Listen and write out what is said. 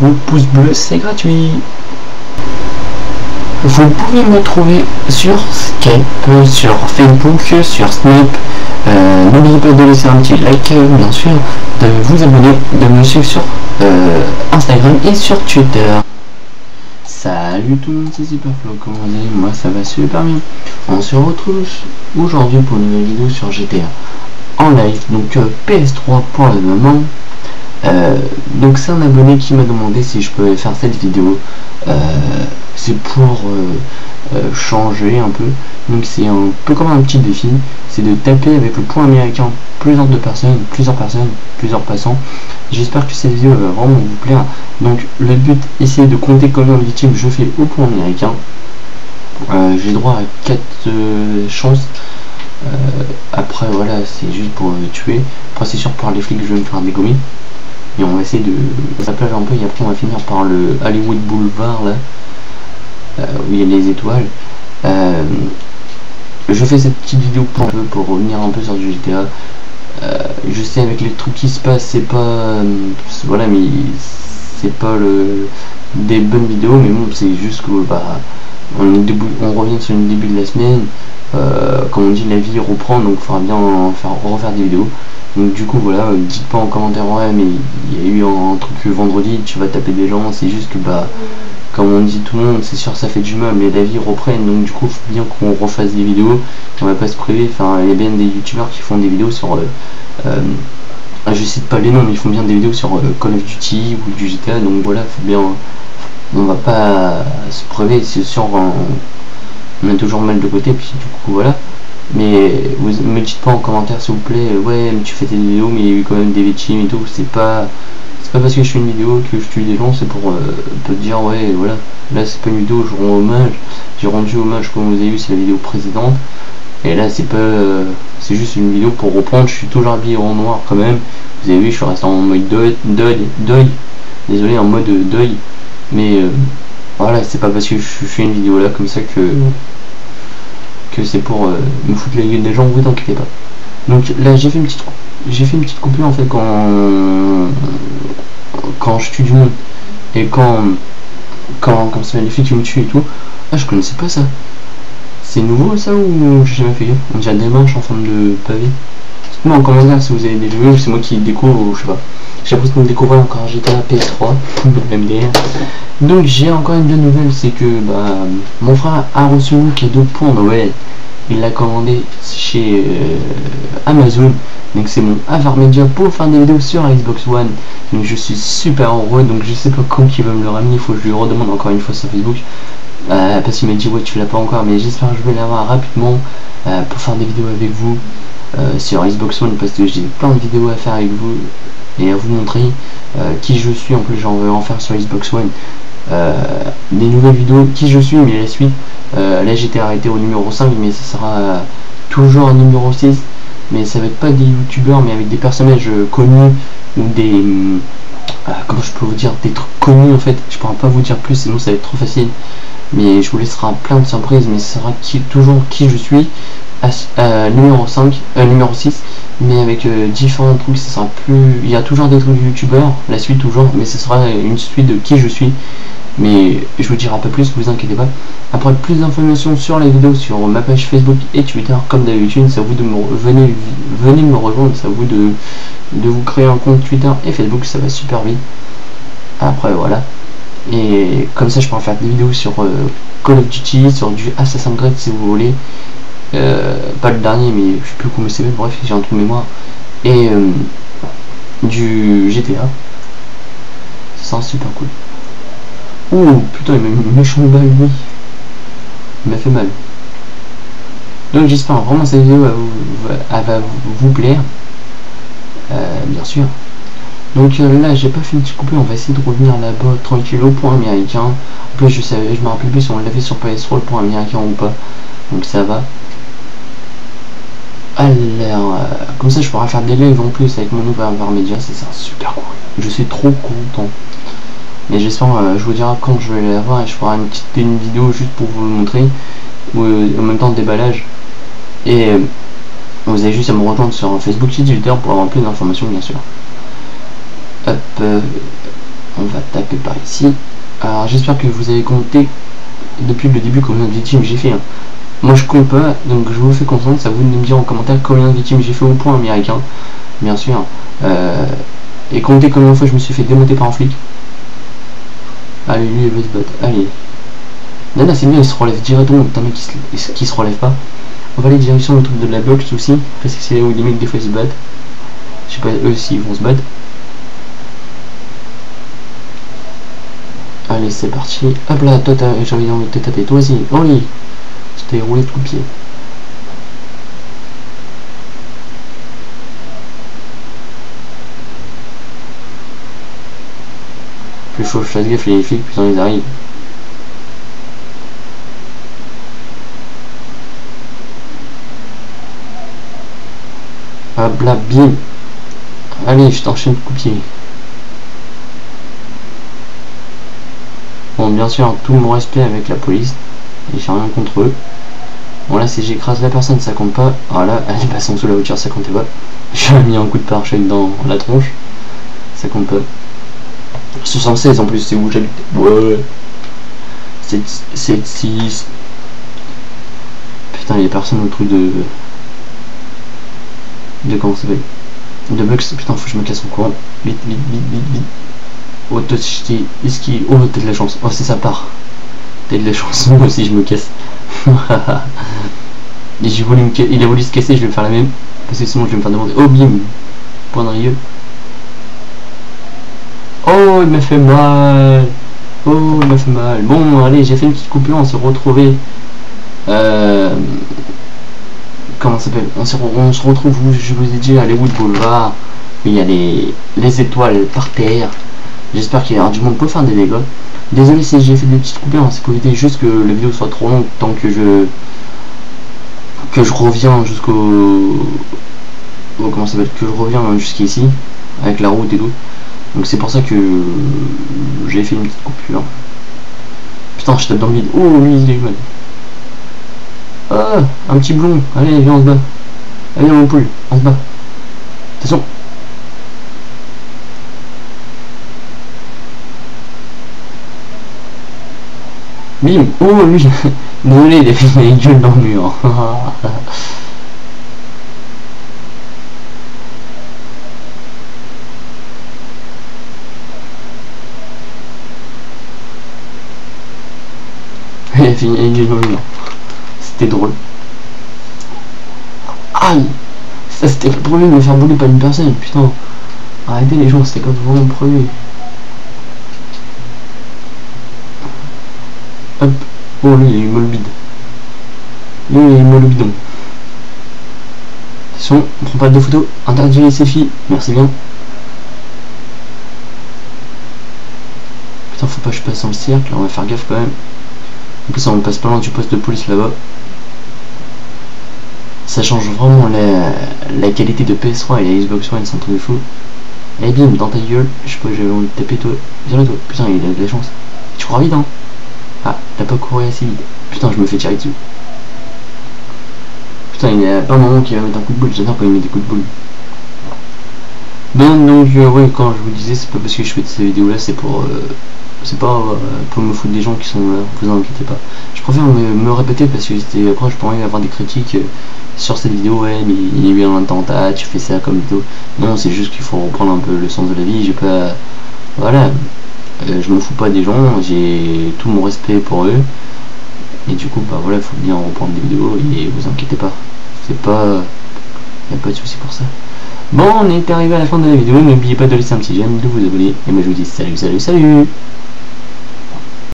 beaucoup, pouce bleu, c'est gratuit. Vous pouvez me trouver sur Skype, sur Facebook, sur Snap. Euh, N'oubliez pas de laisser un petit like, bien sûr, de vous abonner, de me suivre sur euh, Instagram et sur Twitter. Salut tout le monde, c'est Superflow, comment vous allez Moi ça va super bien. On se retrouve aujourd'hui pour une nouvelle vidéo sur GTA en live, donc euh, PS3 pour le moment. Euh, donc c'est un abonné qui m'a demandé si je pouvais faire cette vidéo. Euh, c'est pour changer un peu. Donc c'est un peu comme un petit défi. C'est de taper avec le point américain plusieurs de personnes, plusieurs personnes, plusieurs passants. J'espère que cette vidéo va vraiment vous plaire. Donc le but, essayer de compter combien de victimes je fais au point américain. J'ai droit à 4 chances. après voilà, c'est juste pour tuer. Après c'est sûr pour les flics je vais me faire dégommer. Et on va essayer de s'appeler un peu et après on va finir par le Hollywood Boulevard là. où il y a les étoiles. je fais cette petite vidéo pour, pour revenir un peu sur du GTA. je sais avec les trucs qui se passent c'est pas voilà mais c'est pas le des bonnes vidéos mais bon c'est juste que bah on, on, revient sur le début de la semaine comme on dit la vie reprend donc il faudra bien faire, refaire des vidéos donc du coup voilà, dites pas en commentaire ouais mais il y a eu un, truc vendredi, tu vas taper des gens, c'est juste que bah comme on dit tout le monde, c'est sûr ça fait du mal, mais la vie reprenne, donc du coup faut bien qu'on refasse des vidéos, on va pas se priver, enfin il y a bien des youtubeurs qui font des vidéos sur euh, euh, je cite pas les noms mais ils font bien des vidéos sur euh, Call of Duty ou du GTA, donc voilà, faut bien on va pas se priver, c'est sûr on, a toujours mal de côté, puis du coup voilà. Mais vous me dites pas en commentaire s'il vous plaît, ouais mais tu fais tes vidéos mais il y a eu quand même des victimes et tout, c'est pas c'est pas parce que je fais une vidéo que je tue des gens, c'est pour euh, te dire ouais voilà, là c'est pas une vidéo, je rends hommage, j'ai rendu hommage comme vous avez vu c'est la vidéo précédente, et là c'est pas euh, c'est juste une vidéo pour reprendre, je suis toujours habillé en noir quand même, vous avez vu je suis resté en mode deuil, deuil, désolé en mode deuil, mais euh, voilà c'est pas parce que je fais une vidéo là comme ça que c'est pour euh, me foutre la gueule des gens, vous inquiétez pas. Donc là j'ai fait une petite j'ai fait une petite coupure en fait quand quand je tue du monde et quand quand ça les filles qui me tuent et tout. Ah je connaissais pas ça. C'est nouveau ça ou j'ai jamais fait On dirait des manches en forme de pavé. Dites-moi en commentaire si vous avez des vidéos, c'est moi qui découvre ou je sais pas. J'ai l'impression de découvrir encore GTA PS3, MDR. Donc j'ai encore une bonne nouvelle, c'est que bah, mon frère a reçu un cadeau pour Noël. Il l'a commandé chez euh, Amazon. Donc c'est mon Avar Media pour faire des vidéos sur Xbox One. Donc je suis super heureux. Donc je sais pas quand il va me le ramener. Il faut que je lui redemande encore une fois sur Facebook. Euh, parce qu'il m'a dit ouais tu l'as pas encore. Mais j'espère que je vais l'avoir rapidement euh, pour faire des vidéos avec vous sur Xbox One. Parce que j'ai plein de vidéos à faire avec vous et à vous montrer qui je suis. En plus j'en veux en faire sur Xbox One. Euh, des nouvelles vidéos qui je suis mais la suite euh, là j'étais arrêté au numéro 5 mais ça sera toujours un numéro 6 mais ça va être pas des youtubeurs mais avec des personnages connus ou des euh, comment je peux vous dire des trucs connus en fait je pourrais pas vous dire plus sinon ça va être trop facile. Mais je vous laissera plein de surprises mais ce sera toujours qui je suis numéro 5 numéro 6 mais avec différents trucs ça sera plus il y a toujours des trucs youtubeurs la suite toujours mais ce sera une suite de qui je suis mais je vous dirai un peu plus, vous inquiétez pas. Après plus d'informations sur les vidéos sur ma page Facebook et Twitter, comme d'habitude, c'est à vous de me venez, venez me rejoindre, c'est à vous de, de vous créer un compte Twitter et Facebook, ça va super vite. Après voilà. Et comme ça je pourrais faire des vidéos sur euh, Call of Duty, sur du Assassin's Creed si vous voulez. Euh, pas le dernier mais je sais plus comment c'est, bref j'ai un trou de mémoire. Et euh, du GTA. Ça sent super cool. Oh putain, il m'a mis une méchante balle lui. Il m'a fait mal. Donc j'espère vraiment cette vidéo va vous, plaire. Euh, bien sûr. Donc euh, là j'ai pas fait une petite coupure, on va essayer de revenir là-bas tranquille au point américain. En plus je savais, je me rappelle plus si on l'a fait sur PS3 le point américain ou pas. Donc ça va. Alors, euh, comme ça je pourrais faire des lives en plus avec mon nouveau média, c'est ça super cool. Je suis trop content. Mais j'espère, euh, je vous dirai quand je vais l'avoir et je ferai une petite une vidéo juste pour vous le montrer. Ou euh, en même temps déballage. Et euh, vous avez juste à me rejoindre sur Facebook Twitter pour avoir plus d'informations bien sûr. Hop. on va taper par ici. Alors j'espère que vous avez compté depuis le début combien de victimes j'ai fait. Hein. Moi je compte pas, donc je vous fais confiance, ça vous de me dire en commentaire combien de victimes j'ai fait au point américain, bien sûr. Et comptez combien de fois je me suis fait démonter par un flic. Allez, lui il veut se battre, allez. Nana c'est bien, il se relève directement, t'as un mec qui se, qui se relève pas. On va aller direction le truc de la box aussi, parce que c'est là où les des fois ils se battent. Je sais pas eux s'ils vont se battre. Allez, c'est parti. Hop là, toi, j'ai envie de te taper. Toi aussi. Oh oui. Je t'ai roulé coup de pied. Plus chaud, je gaffe, les flics, putain, ils arrivent. Là, bim. Allez, je t'enchaîne coup pied. Bon, bien sûr, tout mon respect avec la police. Et j'ai rien contre eux. Bon, là, si j'écrase la personne, ça compte pas. Voilà, elle est passée en dessous de la voiture, ça comptait pas. J'ai mis un coup de pare-choc dans la tronche. Ça compte pas. 76 en plus, c'est où j'habite. Ouais. 7, 7, 6. Putain, il y a personne au truc de. De comment ça s'appelle? De bugs. Putain, faut que je me casse en courant. Vite, vite, vite, vite, vite. Toi, est-ce qu'il... Oh, t'as de la chance. Oh, c'est sa part. T'as de la chance. Moi aussi, je me casse. Et j'ai voulu. Il a voulu se casser, je vais faire la même. Parce que sinon, je vais me faire demander. Oh, bim Point dans Oh, il m'a fait mal. Oh, il m'a fait mal. Bon, allez, j'ai fait une petite coupure. On s'est retrouvé. Euh... Comment ça s'appelle? On, se retrouve je vous ai dit à Wood Boulevard. Il y a les, les étoiles par terre. J'espère qu'il y aura du monde pour faire des dégâts. Désolé si j'ai fait des petites coupures, c'est pour éviter juste que la vidéo soit trop longue tant que je que je reviens jusqu'au comment ça s'appelle? Que je reviens jusqu'ici avec la route et tout. Donc c'est pour ça que j'ai fait une petite coupure. Putain, je tape dans le vide. Oh, lui, il est mal. Ah, un petit blond. Allez, viens, on se bat. Allez, mon poule, on se bat. Attention. Bim Oh lui Désolé, il a fait une gueule dans le mur. C'était drôle. Aïe Ça c'était le premier de faire bouler par une personne, putain. Arrêtez les gens, c'était pas vraiment le premier. Hop. Oh, lui, il est molbide. Lui, il est molbidon. Attention, on prend pas de photos. Interdit les selfies. Merci bien. Putain, faut pas que je passe le cercle. On va faire gaffe quand même. En plus, on passe pas loin du poste de police là-bas. Ça change vraiment la, qualité de PS3 et la Xbox One, c'est un truc de fou. Eh bim, dans ta gueule, je sais pas, j'avais envie de taper toi. Toi, putain, il a de la chance. Tu crois vite, hein ah, t'as pas couru assez vite. Putain, je me fais tirer dessus. Putain, il y a pas un moment qui va mettre un coup de boule. J'adore quand il met des coups de boule. Donc, donc quand je vous disais, c'est pas parce que je fais ces vidéos là, c'est pour. Euh, c'est pas euh, pour me foutre des gens qui sont là, vous inquiétez pas. Je préfère me, répéter parce que c'était après je pourrais avoir des critiques sur cette vidéo, ouais mais il y a eu un attentat, tu fais ça comme vidéo. Non c'est juste qu'il faut reprendre un peu le sens de la vie, j'ai pas. Voilà, euh, je me fous pas des gens, j'ai tout mon respect pour eux. Et du coup, bah voilà, il faut bien reprendre des vidéos et vous inquiétez pas. C'est pas. Y a pas de souci pour ça. Bon, on est arrivé à la fin de la vidéo. N'oubliez pas de laisser un petit j'aime, de vous abonner. Et moi je vous dis salut, salut, salut